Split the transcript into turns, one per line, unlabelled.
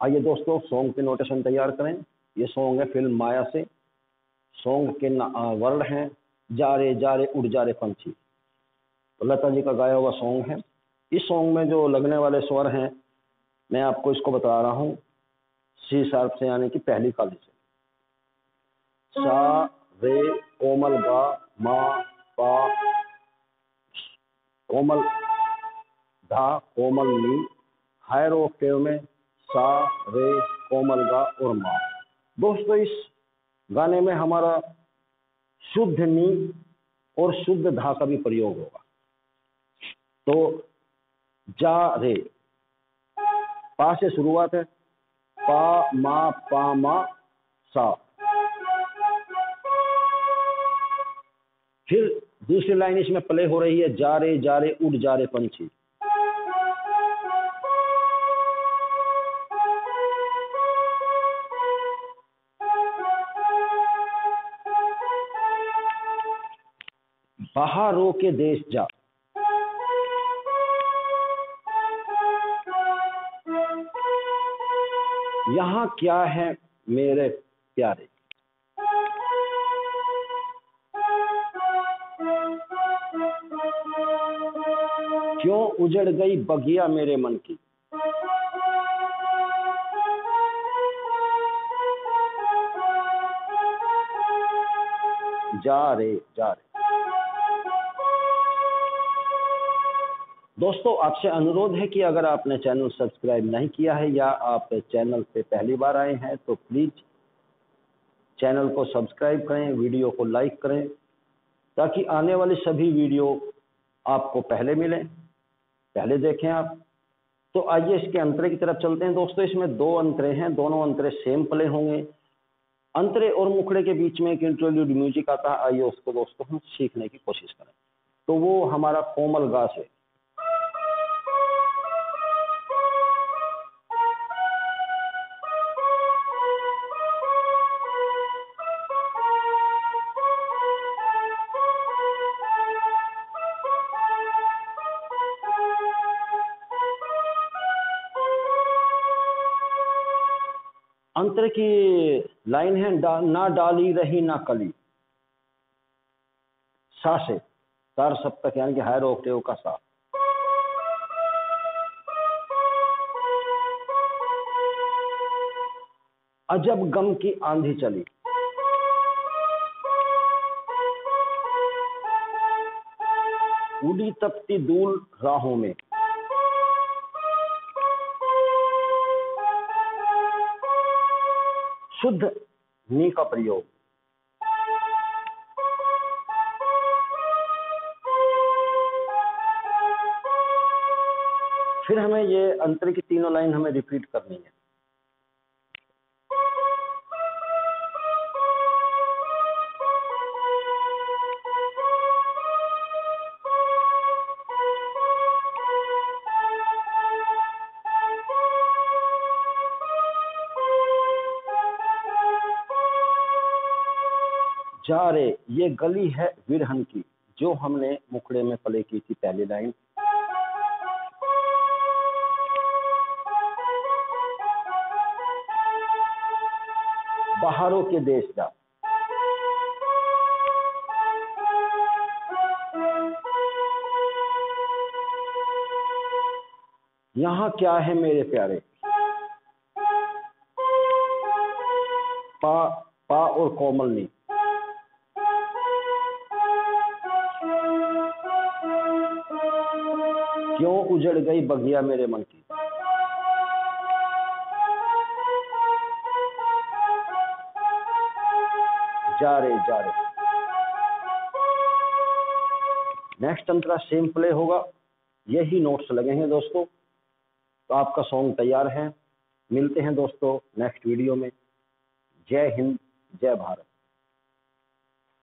आइए दोस्तों सॉन्ग के नोटेशन तैयार करें। ये सॉन्ग है फ़िल्म माया से। सॉन्ग के वर्ड हैं जा रे जा रे उड़ जा रे पंछी। तो लता जी का गाया हुआ सॉन्ग है। इस सॉन्ग में जो लगने वाले स्वर हैं, मैं आपको इसको बता रहा हूँ। सी शार्प से यानी कि पहली काली से। सा, रे, कोमल, गा, मा, पा। कोमल, धा, कोमल, नी। हायर ऑक्टेव में सा, रे, कोमल गा और मा दोस्तों, इस गाने में हमारा शुद्ध नी और शुद्ध धा का भी प्रयोग होगा। तो जा, रे। पा से शुरुआत है। पा, मा पा, मा, सा। फिर दूसरी लाइन इसमें प्ले हो रही है, जा, रे जा, रे उड़ जा, रे, पंछी। बाहरों के देश जा। यहाँ क्या है मेरे प्यारे? क्यों उजड़ गई बगिया मेरे मन की? जा रे जा रे। दोस्तों, आपसे अनुरोध है कि अगर आपने चैनल सब्सक्राइब नहीं किया है या आप चैनल पे पहली बार आए हैं तो प्लीज़ चैनल को सब्सक्राइब करें, वीडियो को लाइक करें, ताकि आने वाली सभी वीडियो आपको पहले मिलें, पहले देखें आप। तो आइए इसके अंतरे की तरफ़ चलते हैं। दोस्तों, इसमें दो अंतरे हैं, दोनों अंतरे सेम प्ले होंगे। अंतरे और मुखड़े के बीच में एक इंट्रोड्यूड म्यूज़िक आता है, आइए उसको दोस्तों हम सीखने की कोशिश करें। तो वो हमारा कोमल गा से अंतर की लाइन है डा, ना डाली रही ना कली। सा से तार सप्तक यानी कि हायर ऑक्टेव का सा। अजब गम की आंधी चली। उड़ी तपती दूल राहों में। शुद्ध नी का प्रयोग। फिर हमें ये अंतर की तीनों लाइन हमें रिपीट करनी है। जा रे, ये गली है विरहन की, जो हमने मुखड़े में प्ले की थी पहली लाइन। बाहरों के देश का यहाँ क्या है मेरे प्यारे? पा पा और कोमल नहीं क्यों उजड़ गई बगिया मेरे मन की? जा रे जा रे। नेक्स्ट अंतरा सेम प्ले होगा। यही नोट्स लगे हैं दोस्तों। तो आपका सॉन्ग तैयार है। मिलते हैं दोस्तों नेक्स्ट वीडियो में। जय हिंद, जय भारत।